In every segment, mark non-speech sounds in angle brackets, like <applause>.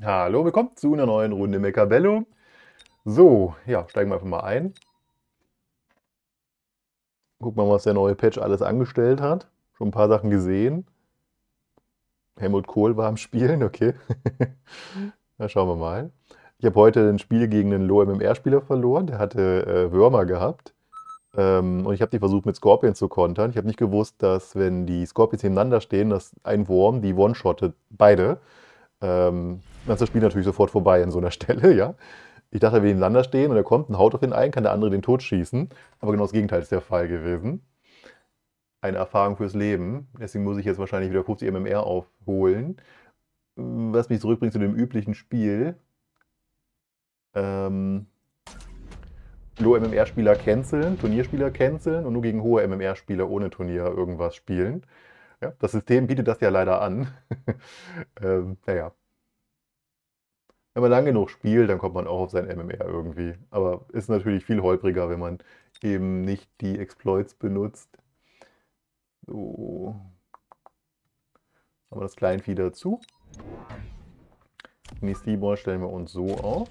Hallo, willkommen zu einer neuen Runde Mechabello. So, ja, steigen wir einfach mal ein. Gucken wir mal, was der neue Patch alles angestellt hat. Schon ein paar Sachen gesehen. Helmut Kohl war am Spielen, okay. <laughs> Na, schauen wir mal. Ich habe heute ein Spiel gegen einen Low-MMR-Spieler verloren. Der hatte äh, Würmer gehabt. Ähm, und ich habe die versucht mit Scorpions zu kontern. Ich habe nicht gewusst, dass wenn die Scorpions nebeneinander stehen, dass ein Wurm die one-shottet beide. Ähm, dann ist das Spiel natürlich sofort vorbei an so einer <laughs> Stelle, ja. Ich dachte, wir nebeneinander stehen und er kommt und haut auf ihn ein, kann der andere den Tod schießen. Aber genau das Gegenteil ist der Fall gewesen. Eine Erfahrung fürs Leben. Deswegen muss ich jetzt wahrscheinlich wieder 50 MMR aufholen. Was mich zurückbringt zu dem üblichen Spiel. Ähm, Low-MMR-Spieler canceln, Turnierspieler canceln und nur gegen hohe MMR-Spieler ohne Turnier irgendwas spielen. Ja, das System bietet das ja leider an. <laughs> ähm, naja. Wenn man lang genug spielt, dann kommt man auch auf sein MMR irgendwie. Aber ist natürlich viel holpriger, wenn man eben nicht die Exploits benutzt. So. Haben wir das Kleinvieh dazu. Die Steamboy stellen wir uns so auf.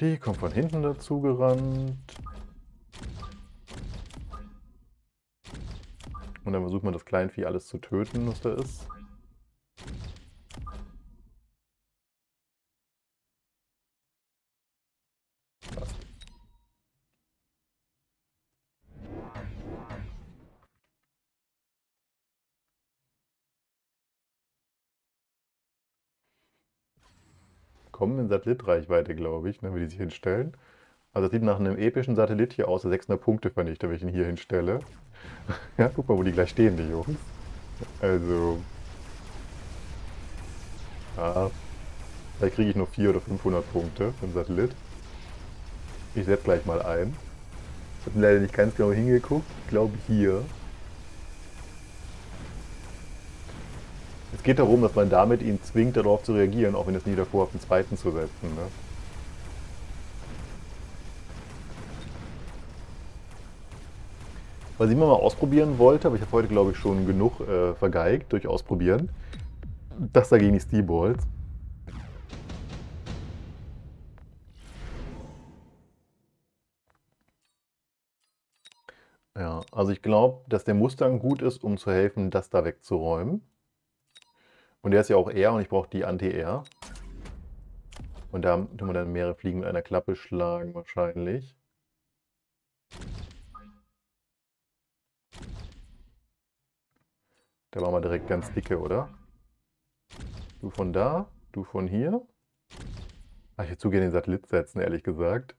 Die kommt von hinten dazu gerannt. Und dann versucht man das Kleinvieh alles zu töten, was da ist. Kommen in Satellitreichweite, glaube ich, ne, wie die sich hinstellen. Also das sieht nach einem epischen Satellit hier aus, der 600 Punkte vernichtet, wenn ich ihn hier hinstelle. <laughs> ja, guck mal, wo die gleich stehen, die Jungs. Also... Ja, vielleicht kriege ich nur 400 oder 500 Punkte für den Satellit. Ich setze gleich mal ein. Ich habe leider nicht ganz genau hingeguckt. Ich glaube hier. Es geht darum, dass man damit ihn zwingt, darauf zu reagieren, auch wenn es nie davor auf den zweiten zu setzen. Ne? Was ich immer mal ausprobieren wollte, aber ich habe heute, glaube ich, schon genug äh, vergeigt durch Ausprobieren, das dagegen die Steelballs. Ja, also ich glaube, dass der Mustang gut ist, um zu helfen, das da wegzuräumen. Und der ist ja auch R und ich brauche die Anti-R. Und da tun wir dann mehrere Fliegen mit einer Klappe schlagen wahrscheinlich. Da machen wir direkt ganz dicke, oder? Du von da, du von hier. Ach, ich hätte zu gerne den Satellit setzen, ehrlich gesagt.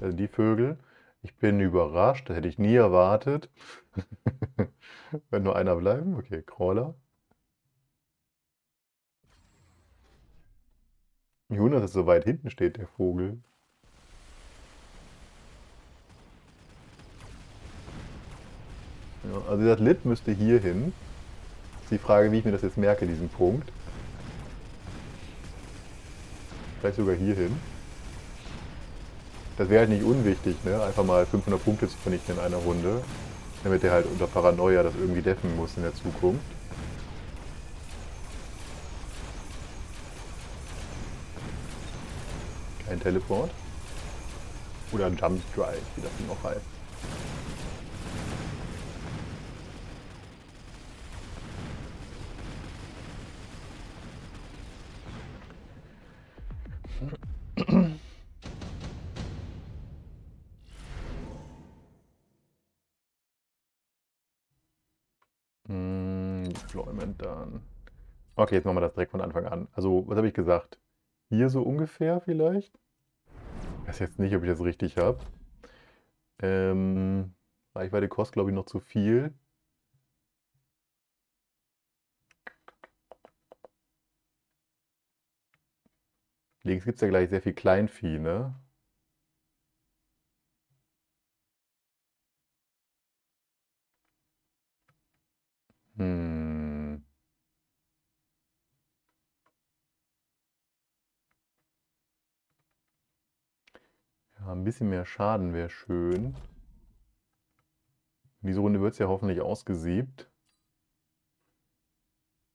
Sind die Vögel. Ich bin überrascht, das hätte ich nie erwartet. <laughs> Wenn nur einer bleiben. Okay, Crawler. Mich wundert, dass so weit hinten steht, der Vogel. Ja, also das Lit müsste hier hin. Ist die Frage, wie ich mir das jetzt merke, diesen Punkt. Vielleicht sogar hier hin. Das wäre halt nicht unwichtig, ne? Einfach mal 500 Punkte zu vernichten in einer Runde. Damit der halt unter Paranoia das irgendwie deffen muss in der Zukunft. Kein Teleport. Oder ein Jump Drive, wie das noch heißt. Okay, jetzt machen wir das direkt von Anfang an. Also, was habe ich gesagt? Hier so ungefähr vielleicht? Ich weiß jetzt nicht, ob ich das richtig habe. Ähm, Reichweite kostet, glaube ich, noch zu viel. Links gibt es ja gleich sehr viel Kleinvieh, ne? Ein bisschen mehr Schaden wäre schön. Diese Runde wird es ja hoffentlich ausgesiebt.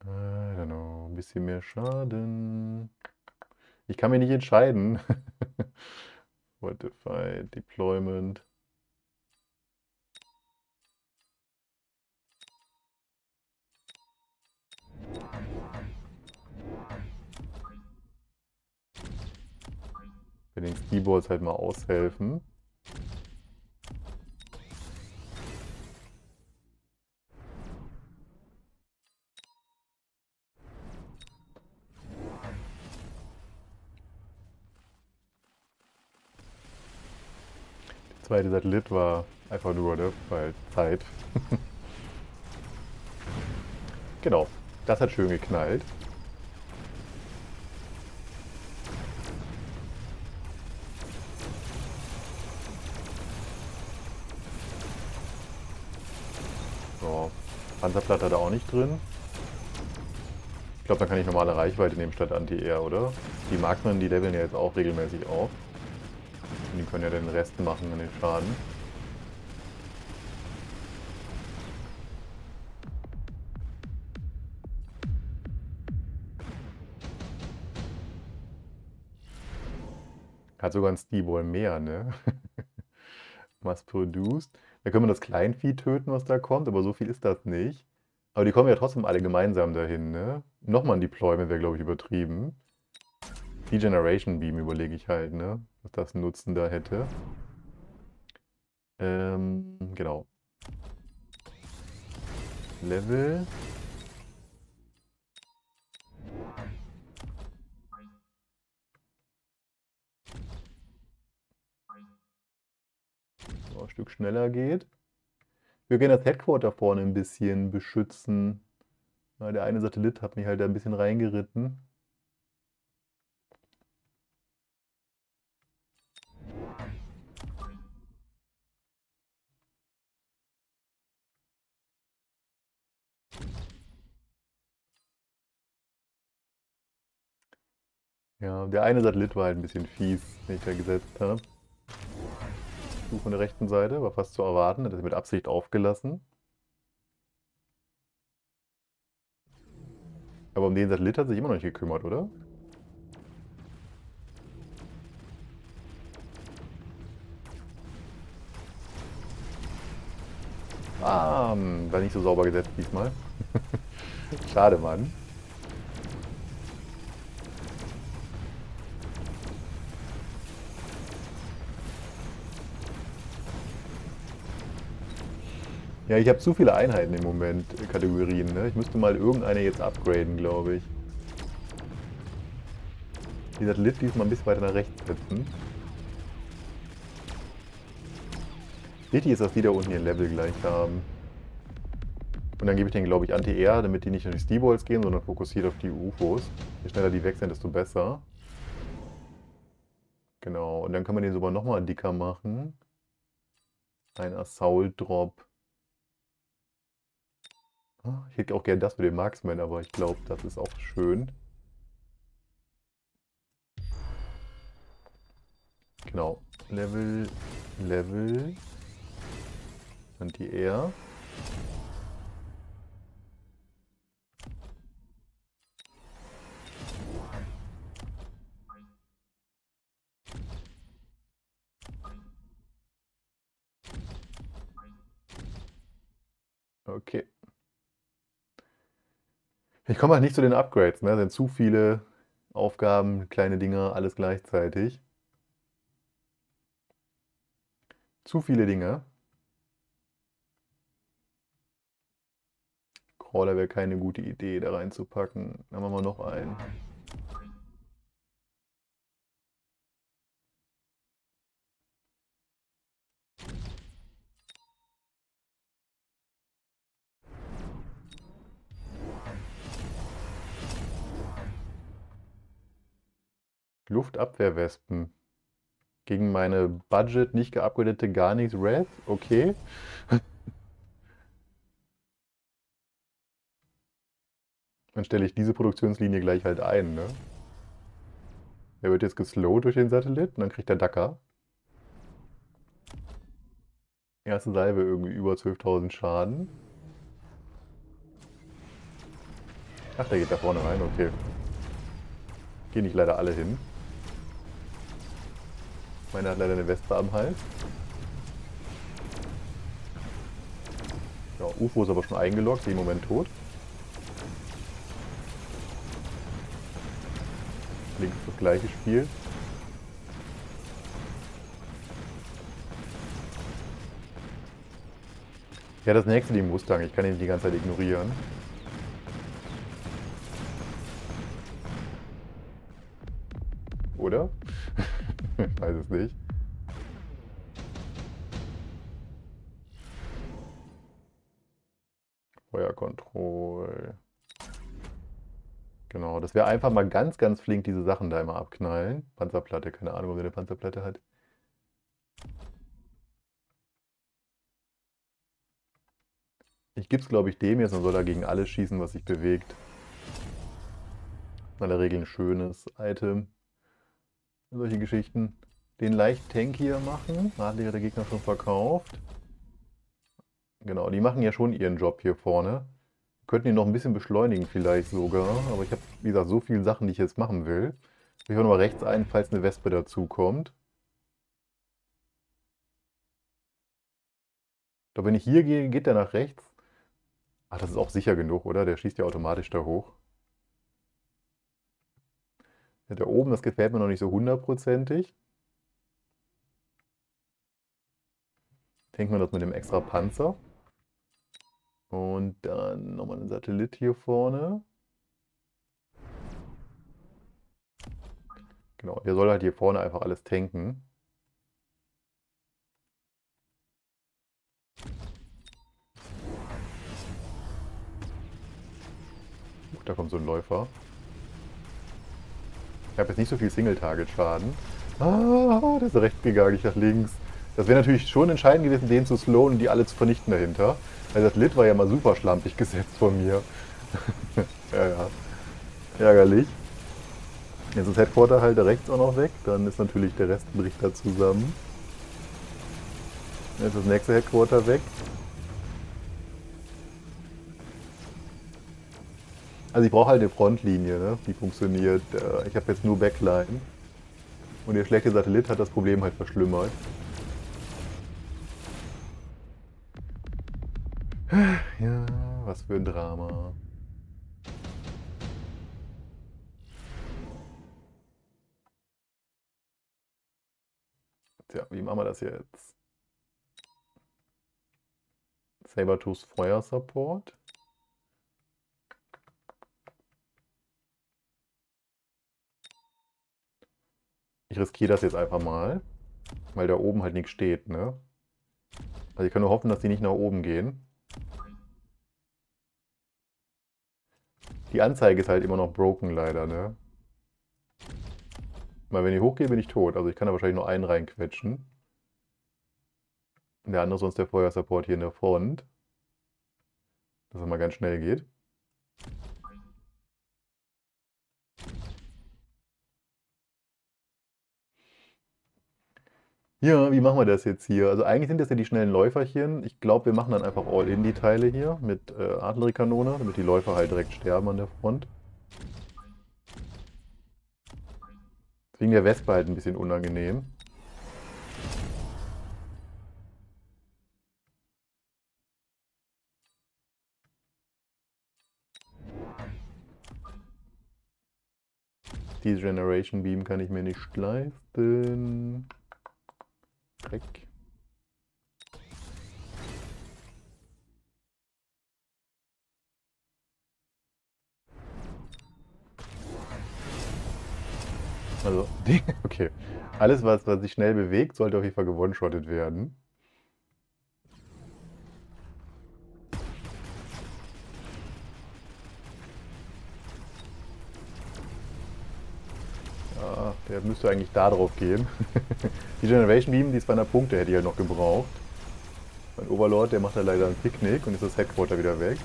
I don't know. Ein bisschen mehr Schaden. Ich kann mich nicht entscheiden. <laughs> Fortify, Deployment. Für den Skiballs halt mal aushelfen. Der zweite Satellit war einfach nur, ne, weil Zeit. <laughs> genau, das hat schön geknallt. Panzerplatte da auch nicht drin. Ich glaube, da kann ich normale Reichweite nehmen statt Anti-Air, oder? Die Marksmen, die leveln ja jetzt auch regelmäßig auf. Und die können ja den Rest machen an den Schaden. Hat sogar ein Steeball mehr, ne? <laughs> Mass produced. Da können wir das Kleinvieh töten, was da kommt, aber so viel ist das nicht. Aber die kommen ja trotzdem alle gemeinsam dahin, ne? Nochmal ein Deployment wäre, glaube ich, übertrieben. Degeneration Beam überlege ich halt, ne? Was das Nutzen da hätte. Ähm, genau. Level. Stück schneller geht. Wir können das Headquarter vorne ein bisschen beschützen. Ja, der eine Satellit hat mich halt da ein bisschen reingeritten. Ja, der eine Satellit war halt ein bisschen fies, den ich da gesetzt habe von der rechten Seite, war fast zu erwarten, hat er mit Absicht aufgelassen. Aber um den Satellit hat sich immer noch nicht gekümmert, oder? Ah, war nicht so sauber gesetzt diesmal. <laughs> Schade, Mann. Ja, ich habe zu viele Einheiten im Moment, äh, Kategorien. Ne? Ich müsste mal irgendeine jetzt upgraden, glaube ich. Die Satellit diesmal ein bisschen weiter nach rechts setzen. Wichtig ist, dass die da unten ihr Level gleich haben. Und dann gebe ich den, glaube ich, Anti-Air, damit die nicht durch die Balls gehen, sondern fokussiert auf die UFOs. Je schneller die weg sind, desto besser. Genau, und dann kann man den sogar nochmal dicker machen. Ein Assault Drop. Ah, ich hätte auch gern das für den Marksman, aber ich glaube, das ist auch schön. Genau. Level, Level. Und die R. Okay. Ich komme halt nicht zu den Upgrades, ne? sind zu viele Aufgaben, kleine Dinge, alles gleichzeitig. Zu viele Dinge. Crawler wäre keine gute Idee, da reinzupacken. Dann machen wir noch einen. Luftabwehrwespen. Gegen meine Budget nicht geupgradete gar nichts Wrath. Okay. <laughs> Dann stelle ich diese Produktionslinie gleich halt ein, ne? Er wird jetzt geslowt durch den Satellit und dann kriegt er Dacker. Erste Salve irgendwie über 12.000 Schaden. Ach, der geht da vorne rein, okay. Gehen nicht leider alle hin. Meiner hat leider eine Wespe am Hals. Ja, UFO ist aber schon eingeloggt, im Moment tot. Links das gleiche Spiel. Ja, das nächste die Mustang. Ich kann ihn die ganze Zeit ignorieren. Wäre einfach mal ganz, ganz flink diese Sachen da immer abknallen. Panzerplatte, keine Ahnung, ob er eine Panzerplatte hat. Ich gebe es, glaube ich, dem jetzt und soll dagegen alles schießen, was sich bewegt. In aller Regel ein schönes Item. Solche Geschichten. Den leicht tankier machen. Radler hat der Gegner schon verkauft. Genau, die machen ja schon ihren Job hier vorne. Könnten ihn noch ein bisschen beschleunigen vielleicht sogar. Aber ich habe, wie gesagt, so viele Sachen, die ich jetzt machen will. Ich höre nochmal rechts ein, falls eine Wespe dazu kommt. Doch wenn ich hier gehe, geht der nach rechts. Ach, das ist auch sicher genug, oder? Der schießt ja automatisch da hoch. Ja, da oben, das gefällt mir noch nicht so hundertprozentig. Denken wir das mit dem extra Panzer. Und dann nochmal ein Satellit hier vorne. Genau, der soll halt hier vorne einfach alles tanken. Da kommt so ein Läufer. Ich habe jetzt nicht so viel Single-Target-Schaden. Ah, der ist rechts gegangen, ich nach links. Das wäre natürlich schon entscheidend gewesen, den zu slowen und die alle zu vernichten dahinter. Also das Lit war ja mal super schlampig gesetzt von mir. <laughs> ja, ja. Ärgerlich. Jetzt ist das Headquarter halt rechts auch noch weg. Dann ist natürlich der Rest bricht da zusammen. Jetzt ist das nächste Headquarter weg. Also ich brauche halt eine Frontlinie, ne? die funktioniert. Äh, ich habe jetzt nur Backline. Und der schlechte Satellit hat das Problem halt verschlimmert. Was für ein Drama. Tja, wie machen wir das jetzt? Sabertooths Feuer Support. Ich riskiere das jetzt einfach mal, weil da oben halt nichts steht, ne? Also ich kann nur hoffen, dass die nicht nach oben gehen. Die Anzeige ist halt immer noch broken leider, ne? Weil wenn ich hochgehe, bin ich tot. Also ich kann da wahrscheinlich nur einen reinquetschen. Der andere sonst der Feuersupport hier in der Front. Dass es mal ganz schnell geht. Ja, wie machen wir das jetzt hier? Also eigentlich sind das ja die schnellen Läuferchen. Ich glaube, wir machen dann einfach All-In die Teile hier mit äh, Artilleriekanone, damit die Läufer halt direkt sterben an der Front. Deswegen der Wespe halt ein bisschen unangenehm. Die Generation Beam kann ich mir nicht leisten. Weg. Also, <laughs> okay. Alles, was, was sich schnell bewegt, sollte auf jeden Fall gewone-shottet werden. Der müsste eigentlich da drauf gehen. <laughs> die Generation Beam, die 200 Punkte hätte ich halt noch gebraucht. Mein Overlord, der macht da leider ein Picknick und ist das Headquarter wieder weg.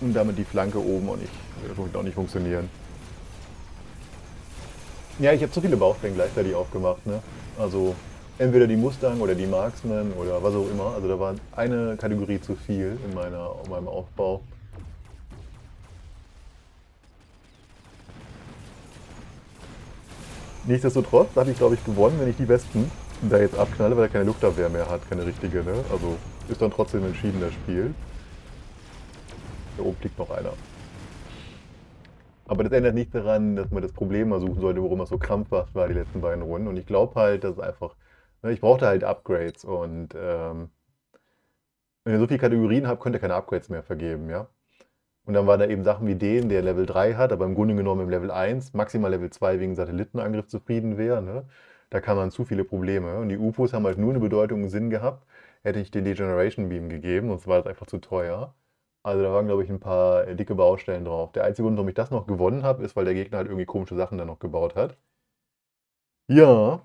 Und damit die Flanke oben auch nicht, auch nicht funktionieren. Ja, ich habe zu viele Baustellen gleichzeitig aufgemacht. Ne? Also entweder die Mustang oder die Marksman oder was auch immer. Also da war eine Kategorie zu viel in, meiner, in meinem Aufbau. Nichtsdestotrotz habe ich, glaube ich, gewonnen, wenn ich die Besten da jetzt abknalle, weil er keine Luftabwehr mehr hat, keine richtige. Ne? Also ist dann trotzdem entschieden das Spiel. Da oben liegt noch einer. Aber das ändert nicht daran, dass man das Problem mal suchen sollte, warum er so krampfhaft war die letzten beiden Runden. Und ich glaube halt, dass es einfach, ne, ich brauchte halt Upgrades und ähm, wenn ihr so viele Kategorien habt, könnt ihr keine Upgrades mehr vergeben, ja. Und dann waren da eben Sachen wie den, der Level 3 hat, aber im Grunde genommen im Level 1, maximal Level 2 wegen Satellitenangriff zufrieden wäre. Ne? Da kann man zu viele Probleme. Und die UFOs haben halt nur eine Bedeutung und Sinn gehabt, hätte ich den Degeneration Beam gegeben, sonst war das einfach zu teuer. Also da waren, glaube ich, ein paar dicke Baustellen drauf. Der einzige Grund, warum ich das noch gewonnen habe, ist, weil der Gegner halt irgendwie komische Sachen dann noch gebaut hat. Ja,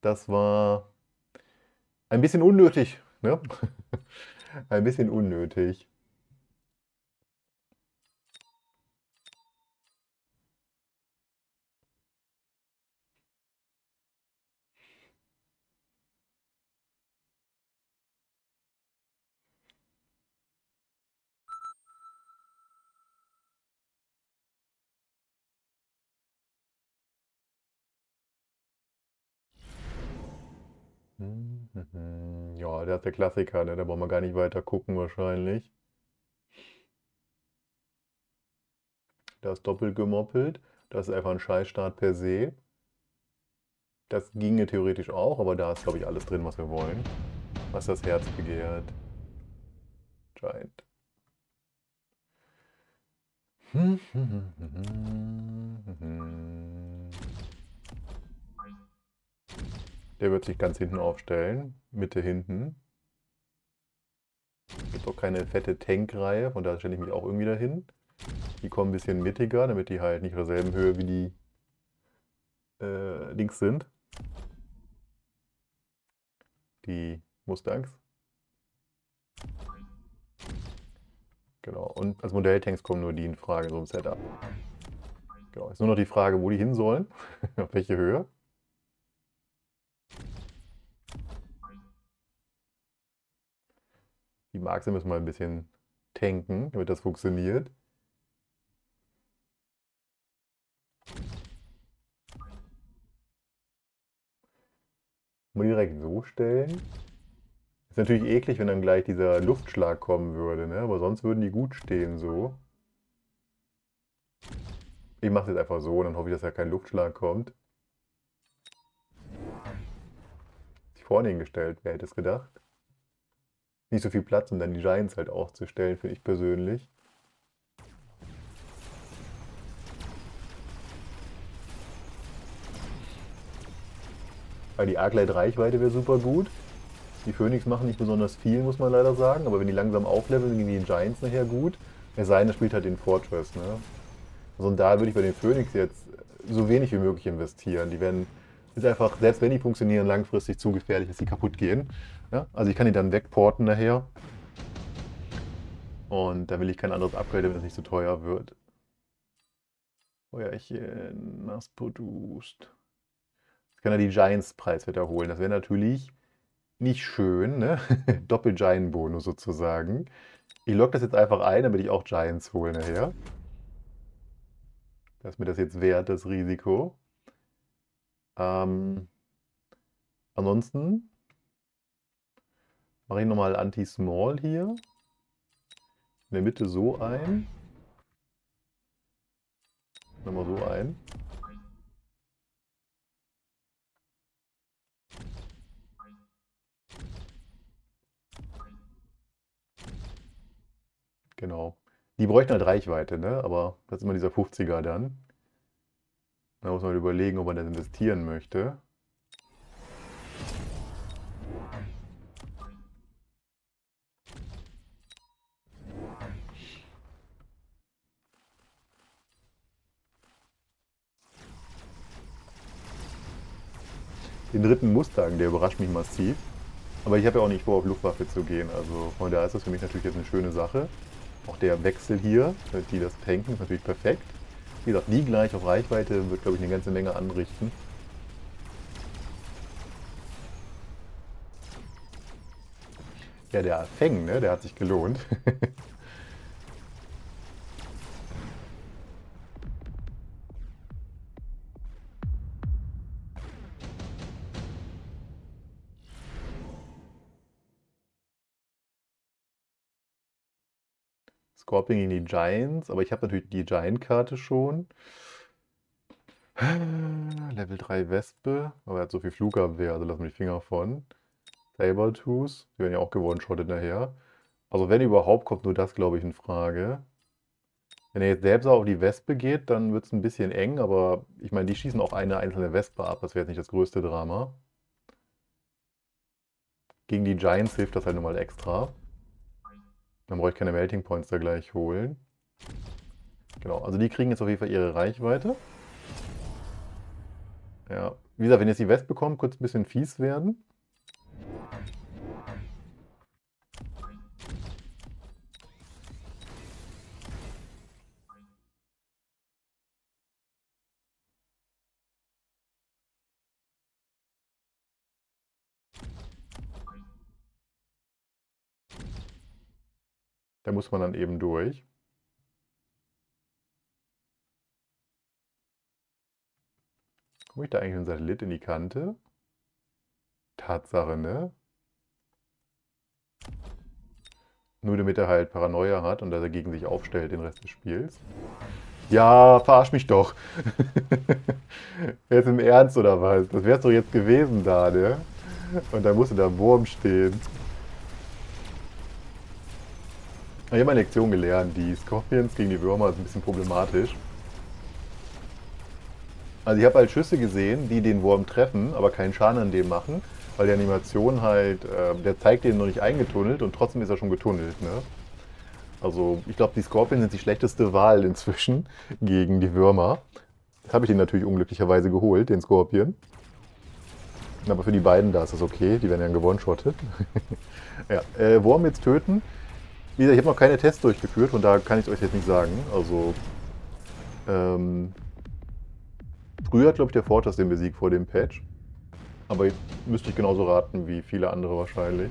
das war ein bisschen unnötig. Ne? <laughs> ein bisschen unnötig. Mhm. Ja, der ist der Klassiker, ne? Da brauchen wir gar nicht weiter gucken wahrscheinlich. Da ist doppelt gemoppelt. Das ist einfach ein Scheißstart per se. Das ginge theoretisch auch, aber da ist, glaube ich, alles drin, was wir wollen. Was das Herz begehrt. Giant. Der wird sich ganz hinten aufstellen. Mitte hinten. Gibt auch keine fette Tankreihe, von daher stelle ich mich auch irgendwie dahin. Die kommen ein bisschen mittiger, damit die halt nicht auf derselben Höhe wie die äh, links sind. Die Mustangs. Genau, und als Modelltanks kommen nur die in Frage, so ein Setup. Genau, ist nur noch die Frage, wo die hin sollen, <laughs> auf welche Höhe. Die Marxe müssen wir ein bisschen tanken, damit das funktioniert. Mal direkt so stellen. Ist natürlich eklig, wenn dann gleich dieser Luftschlag kommen würde, ne? aber sonst würden die gut stehen so. Ich mache es jetzt einfach so, dann hoffe ich, dass da kein Luftschlag kommt. Vorne hingestellt, wer hätte es gedacht? nicht so viel Platz, um dann die Giants halt aufzustellen, finde ich persönlich. Weil die Arclight-Reichweite wäre super gut. Die Phoenix machen nicht besonders viel, muss man leider sagen. Aber wenn die langsam aufleveln, gehen die Giants nachher gut. Es sei denn, er spielt halt den Fortress. Ne? Also und da würde ich bei den Phoenix jetzt so wenig wie möglich investieren. Die werden ist einfach, selbst wenn die funktionieren, langfristig zu gefährlich, dass sie kaputt gehen. Ja? Also ich kann die dann wegporten nachher. Und da will ich kein anderes Upgrade, wenn es nicht so teuer wird. Feuerchen, mass produced. Jetzt kann er die Giants-Preis wiederholen. Das wäre natürlich nicht schön, ne? <laughs> Doppel-Giant-Bonus sozusagen. Ich logge das jetzt einfach ein, damit ich auch Giants hole nachher. Das ist mir das jetzt wert, das Risiko. Ähm, ansonsten mache ich nochmal Anti-Small hier. In der Mitte so ein. Nochmal so ein. Genau. Die bräuchten halt Reichweite, ne? Aber das ist immer dieser 50er dann. Da muss man halt überlegen, ob man das investieren möchte. Den dritten Mustang, der überrascht mich massiv. Aber ich habe ja auch nicht vor, auf Luftwaffe zu gehen. Also von daher ist das für mich natürlich jetzt eine schöne Sache. Auch der Wechsel hier, die das tanken, ist natürlich perfekt. Wie gesagt, die gleich auf Reichweite wird, glaube ich, eine ganze Menge anrichten. Ja, der Feng, ne? der hat sich gelohnt. <laughs> Scorpion gegen die Giants, aber ich habe natürlich die Giant-Karte schon. <sighs> Level 3 Wespe, aber er hat so viel Flugabwehr, also lass mir die Finger von. Sabertooth, die werden ja auch gewone-shottet nachher. Also wenn überhaupt, kommt nur das, glaube ich, in Frage. Wenn er jetzt selbst auf die Wespe geht, dann wird es ein bisschen eng, aber ich meine, die schießen auch eine einzelne Wespe ab, das wäre jetzt nicht das größte Drama. Gegen die Giants hilft das halt nochmal extra. Dann brauche ich keine Melting Points da gleich holen. Genau, also die kriegen jetzt auf jeden Fall ihre Reichweite. Ja, wie gesagt, wenn jetzt die West bekommen, kurz ein bisschen fies werden. Da muss man dann eben durch. Komme ich da eigentlich einen Satellit in die Kante? Tatsache, ne? Nur damit er halt Paranoia hat und dass er gegen sich aufstellt den Rest des Spiels. Ja, verarsch mich doch. <laughs> jetzt im Ernst oder was? Das wär's doch jetzt gewesen da, ne? Und dann musste da Wurm stehen. Ich habe meine Lektion gelernt. Die Scorpions gegen die Würmer ist ein bisschen problematisch. Also ich habe halt Schüsse gesehen, die den Wurm treffen, aber keinen Schaden an dem machen, weil die Animation halt, äh, der zeigt den noch nicht eingetunnelt und trotzdem ist er schon getunnelt. Ne? Also ich glaube, die Scorpions sind die schlechteste Wahl inzwischen <laughs> gegen die Würmer. Jetzt habe ich den natürlich unglücklicherweise geholt, den Scorpion. Aber für die beiden da ist das okay, die werden ja gewone-shottet. <laughs> ja, äh, Wurm jetzt töten. Wie gesagt, ich habe noch keine Tests durchgeführt und da kann ich euch jetzt nicht sagen. Also, ähm, früher hat, glaube ich, der Fortress den besiegt vor dem Patch. Aber müsste ich genauso raten wie viele andere wahrscheinlich.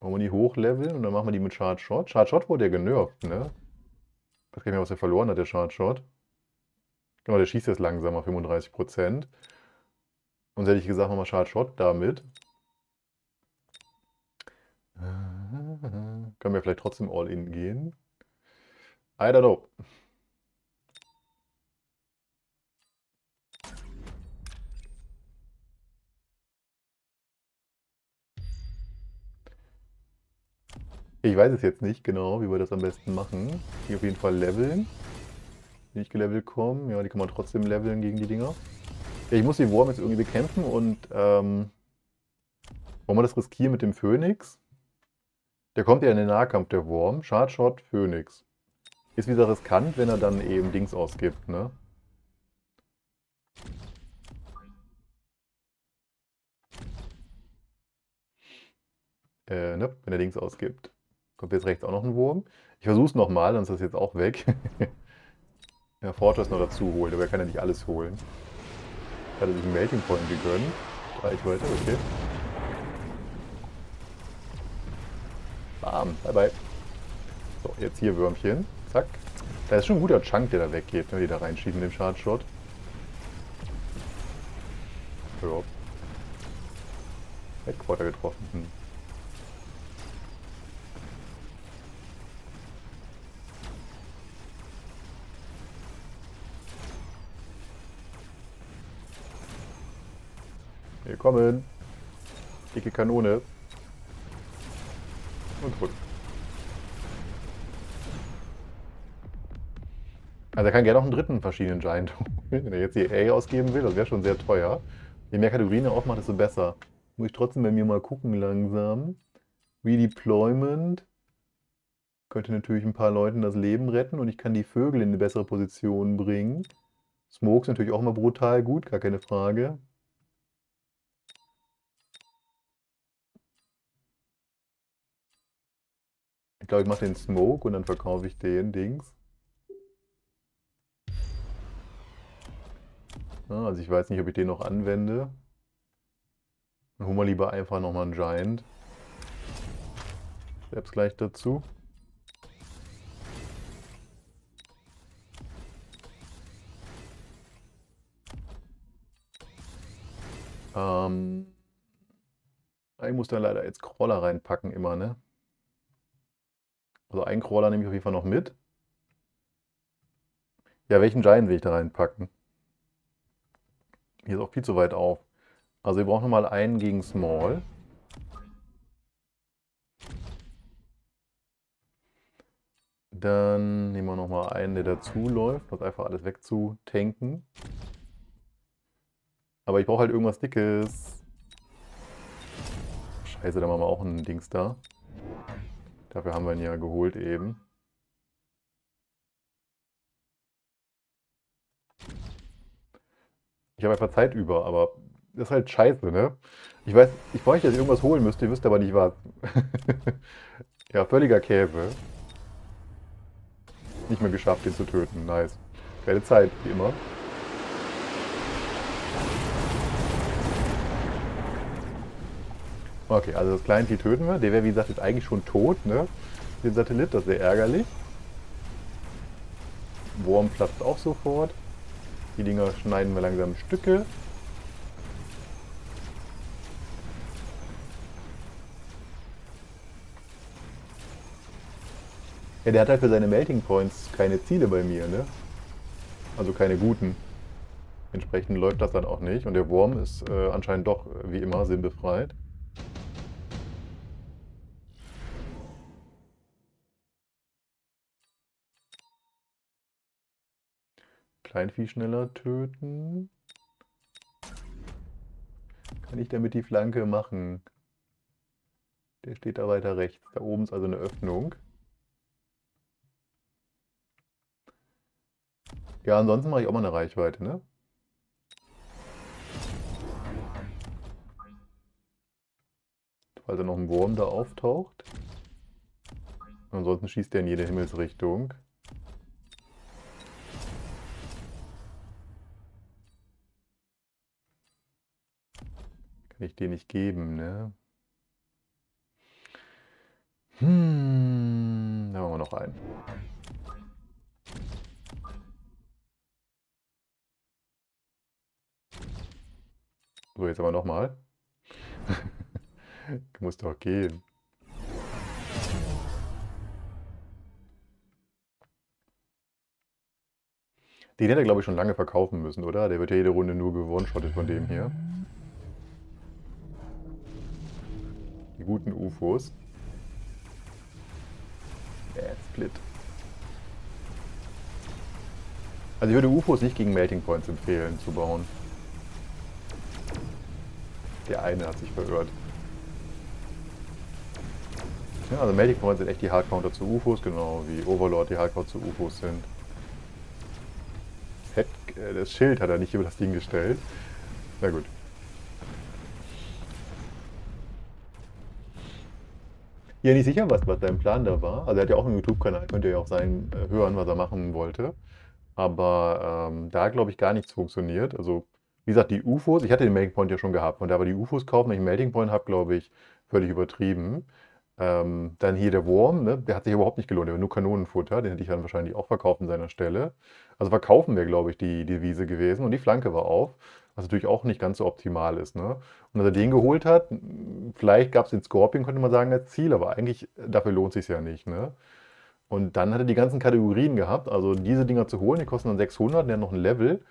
Wollen wir die hochleveln und dann machen wir die mit Charge Shot. Charge Shot wurde ja genervt, ne? Ich weiß gar nicht mehr, was er verloren hat, der Charge Shot. Genau, der schießt jetzt langsamer, 35%. Und hätte ich gesagt, nochmal Charge Shot damit. Können wir vielleicht trotzdem All-In gehen? I don't know. Ich weiß es jetzt nicht genau, wie wir das am besten machen. Die auf jeden Fall leveln. Die nicht gelevelt kommen. Ja, die kann man trotzdem leveln gegen die Dinger. Ja, ich muss den Wurm jetzt irgendwie bekämpfen und ähm, wollen wir das riskieren mit dem Phönix? Der kommt ja in den Nahkampf, der Wurm. Shard Shot, Phönix. Ist wieder riskant, wenn er dann eben Dings ausgibt, ne? Äh, ne, wenn er Dings ausgibt. Kommt jetzt rechts auch noch ein Wurm. Ich versuche es nochmal, dann ist das jetzt auch weg. <laughs> ja, Fortress noch dazu holen, aber er kann ja nicht alles holen. Hat er sich einen Melting Point gegönnt. Reichweite, okay. Bam, bye bye. So, jetzt hier Würmchen. Zack. Da ist schon ein guter Chunk, der da weggeht, ne, die da reinschieben dem Charge Shot. Ja. Headquarter getroffen. Hm. Wir kommen. Dicke Kanone. Und gut. Also er kann gerne noch einen dritten verschiedenen Giant holen, <laughs> wenn er jetzt die A ausgeben will. Das wäre schon sehr teuer. Je mehr Kategorien er aufmacht, desto besser. Muss ich trotzdem bei mir mal gucken langsam. Redeployment. Könnte natürlich ein paar Leuten das Leben retten und ich kann die Vögel in eine bessere Position bringen. Smoke ist natürlich auch mal brutal gut, gar keine Frage. Ich glaube, ich mache den Smoke und dann verkaufe ich den Dings. Ja, also ich weiß nicht, ob ich den noch anwende. Dann holen wir lieber einfach nochmal einen Giant. Selbst gleich dazu. Ähm, ich muss da leider jetzt Crawler reinpacken immer, ne? Also einen Crawler nehme ich auf jeden Fall noch mit. Ja, welchen Giant will ich da reinpacken? Hier ist auch viel zu weit auf. Also wir brauchen nochmal einen gegen Small. Dann nehmen wir nochmal einen, der dazu läuft, um einfach alles wegzutanken. Aber ich brauche halt irgendwas Dickes. Scheiße, da machen wir auch ein Dings da. Dafür haben wir ihn ja geholt eben. Ich habe einfach Zeit über, aber das ist halt scheiße, ne? Ich weiß, ich bräuchte jetzt irgendwas holen müsste, ihr wisst aber nicht was. <laughs> ja, völliger Käse. Nicht mehr geschafft, den zu töten. Nice. Keine Zeit, wie immer. Okay, also das kleine Vieh töten wir. Der wäre, wie gesagt, jetzt eigentlich schon tot, ne? Den Satellit, das sehr ärgerlich. Wurm platzt auch sofort. Die Dinger schneiden wir langsam Stücke. Ja, der hat halt für seine Melting Points keine Ziele bei mir, ne? Also keine guten. Entsprechend läuft das dann auch nicht. Und der Wurm ist äh, anscheinend doch, wie immer, sinnbefreit. Kleinvieh schneller töten. Kann ich damit die Flanke machen? Der steht da weiter rechts. Da oben ist also eine Öffnung. Ja, ansonsten mache ich auch mal eine Reichweite, ne? Falls da noch ein Wurm da auftaucht. Ansonsten schießt der in jede Himmelsrichtung. Kann ich dir nicht geben, ne? Hm, da machen wir noch einen. So, jetzt aber nochmal. du <laughs> musst doch gehen. Den hätte er, glaube ich, schon lange verkaufen müssen, oder? Der wird ja jede Runde nur gewonnen, von dem hier. Guten UFOs. Bad Split. Also ich würde UFOs nicht gegen Melting Points empfehlen zu bauen. Der eine hat sich verirrt. Ja, also Melting Points sind echt die Hardcounter zu UFOs, genau wie Overlord die Hardcounter zu UFOs sind. Äh, das Schild hat er nicht über das Ding gestellt. Na gut. Ja, nicht sicher, was, was sein Plan da war. Also er hat ja auch einen YouTube-Kanal, könnt ihr ja auch sein, äh, hören, was er machen wollte. Aber ähm, da glaube ich, gar nichts funktioniert. Also, wie gesagt, die UFOs, ich hatte den Melting Point ja schon gehabt. Und da war die UFOs kaufen, ich einen Melting Point habe, glaube ich, völlig übertrieben. Ähm, dann hier der Wurm, ne? der hat sich überhaupt nicht gelohnt. Der war nur Kanonenfutter, den hätte ich dann wahrscheinlich auch verkauft an seiner Stelle. Also verkaufen wäre, glaube ich, die, die Wiese gewesen. Und die Flanke war auf was natürlich auch nicht ganz so optimal ist. Ne? Und als er den geholt hat, vielleicht gab es den Scorpion, könnte man sagen, als Ziel, aber eigentlich äh, dafür lohnt es sich ja nicht. Ne? Und dann hat er die ganzen Kategorien gehabt, also diese Dinger zu holen, die kosten dann 600, der hat noch ein Level.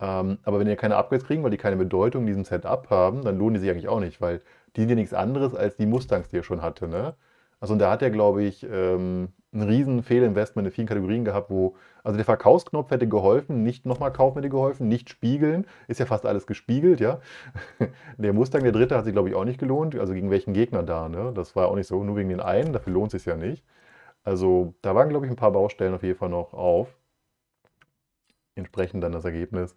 Ähm, aber wenn ihr keine Upgrades kriegen, weil die keine Bedeutung in diesem Setup haben, dann lohnen die sich eigentlich auch nicht, weil die ja nichts anderes als die Mustangs, die er schon hatte. Ne? Also und da hat er, glaube ich, ähm, ein riesen Fehlinvestment in vielen Kategorien gehabt, wo, also der Verkaufsknopf hätte geholfen, nicht nochmal kaufen hätte geholfen, nicht spiegeln, ist ja fast alles gespiegelt, ja. <laughs> Der Mustang, der dritte, hat sich, glaube ich, auch nicht gelohnt, also gegen welchen Gegner da, ne? Das war auch nicht so, nur wegen den einen, dafür lohnt es sich ja nicht. Also da waren, glaube ich, ein paar Baustellen auf jeden Fall noch auf. Entsprechend dann das Ergebnis.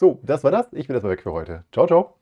So, das war das. Ich bin erstmal weg für heute. Ciao, ciao.